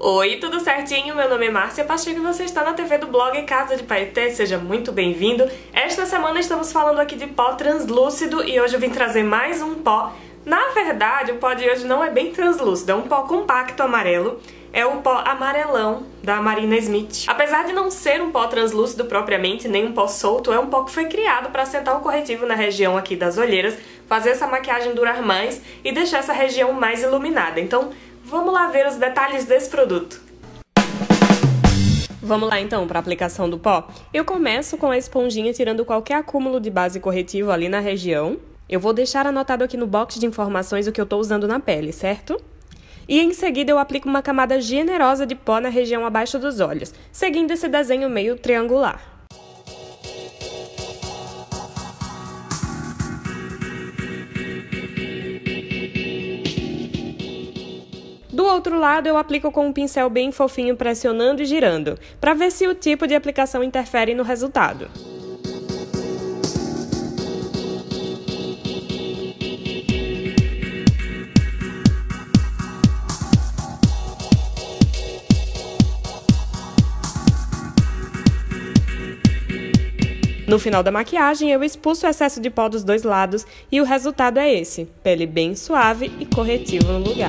Oi, tudo certinho? Meu nome é Márcia Pacheco e você está na TV do blog Casa de Paeté, seja muito bem-vindo. Esta semana estamos falando aqui de pó translúcido e hoje eu vim trazer mais um pó. Na verdade, o pó de hoje não é bem translúcido, é um pó compacto amarelo. É o pó amarelão da Marina Smith. Apesar de não ser um pó translúcido propriamente, nem um pó solto, é um pó que foi criado para assentar o corretivo na região aqui das olheiras, fazer essa maquiagem durar mais e deixar essa região mais iluminada. Então, Vamos lá ver os detalhes desse produto. Vamos lá então para a aplicação do pó. Eu começo com a esponjinha tirando qualquer acúmulo de base corretivo ali na região. Eu vou deixar anotado aqui no box de informações o que eu estou usando na pele, certo? E em seguida eu aplico uma camada generosa de pó na região abaixo dos olhos, seguindo esse desenho meio triangular. Outro lado, eu aplico com um pincel bem fofinho pressionando e girando, para ver se o tipo de aplicação interfere no resultado. No final da maquiagem, eu expulso o excesso de pó dos dois lados e o resultado é esse: pele bem suave e corretivo no lugar.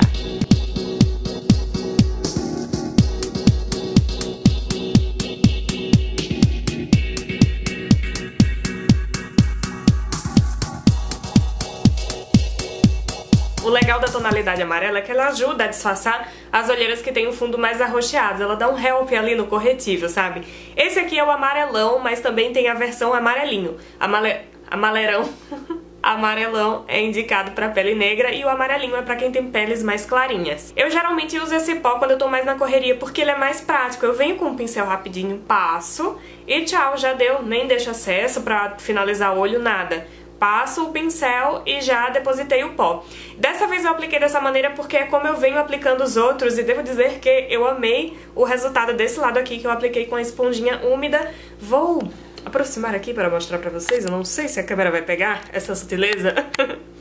O legal da tonalidade amarela é que ela ajuda a disfarçar as olheiras que tem o fundo mais arroxeado. Ela dá um help ali no corretivo, sabe? Esse aqui é o amarelão, mas também tem a versão amarelinho. Amale... Amalerão. amarelão é indicado para pele negra e o amarelinho é para quem tem peles mais clarinhas. Eu geralmente uso esse pó quando eu tô mais na correria porque ele é mais prático. Eu venho com um pincel rapidinho, passo e tchau, já deu. Nem deixo acesso para finalizar o olho, nada passo o pincel e já depositei o pó. Dessa vez eu apliquei dessa maneira porque é como eu venho aplicando os outros e devo dizer que eu amei o resultado desse lado aqui que eu apliquei com a esponjinha úmida. Vou aproximar aqui para mostrar pra vocês, eu não sei se a câmera vai pegar essa sutileza,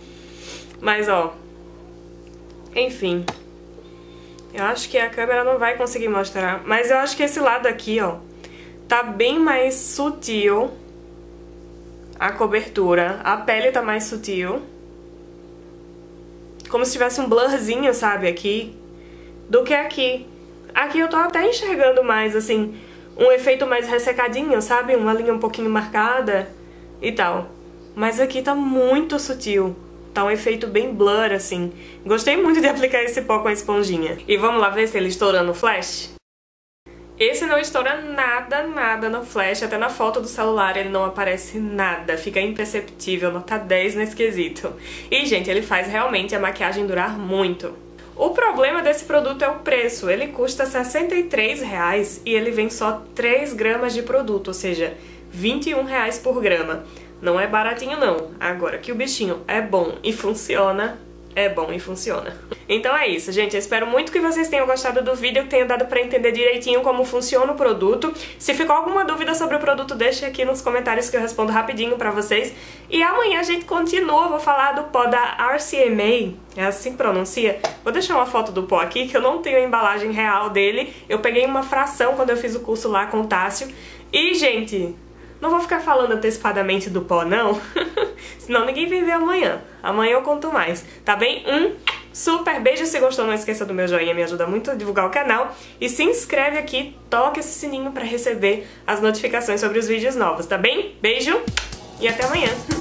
mas ó, enfim, eu acho que a câmera não vai conseguir mostrar, mas eu acho que esse lado aqui, ó, tá bem mais sutil a cobertura. A pele tá mais sutil. Como se tivesse um blurzinho, sabe, aqui. Do que aqui. Aqui eu tô até enxergando mais, assim, um efeito mais ressecadinho, sabe? Uma linha um pouquinho marcada e tal. Mas aqui tá muito sutil. Tá um efeito bem blur, assim. Gostei muito de aplicar esse pó com a esponjinha. E vamos lá ver se ele estourando no flash? Esse não estoura nada, nada no flash, até na foto do celular ele não aparece nada, fica imperceptível, nota 10 nesse quesito. E, gente, ele faz realmente a maquiagem durar muito. O problema desse produto é o preço, ele custa R$ 63,00 e ele vem só 3 gramas de produto, ou seja, R$ 21,00 por grama. Não é baratinho não, agora que o bichinho é bom e funciona, é bom e funciona. Então é isso, gente. Eu espero muito que vocês tenham gostado do vídeo, que tenha dado pra entender direitinho como funciona o produto. Se ficou alguma dúvida sobre o produto, deixe aqui nos comentários que eu respondo rapidinho pra vocês. E amanhã a gente continua, vou falar do pó da RCMA, é assim que pronuncia. Vou deixar uma foto do pó aqui, que eu não tenho a embalagem real dele. Eu peguei uma fração quando eu fiz o curso lá com o Tássio. E, gente, não vou ficar falando antecipadamente do pó, não, senão ninguém vai ver amanhã. Amanhã eu conto mais, tá bem? Um super beijo, se gostou não esqueça do meu joinha, me ajuda muito a divulgar o canal. E se inscreve aqui, toca esse sininho pra receber as notificações sobre os vídeos novos, tá bem? Beijo e até amanhã!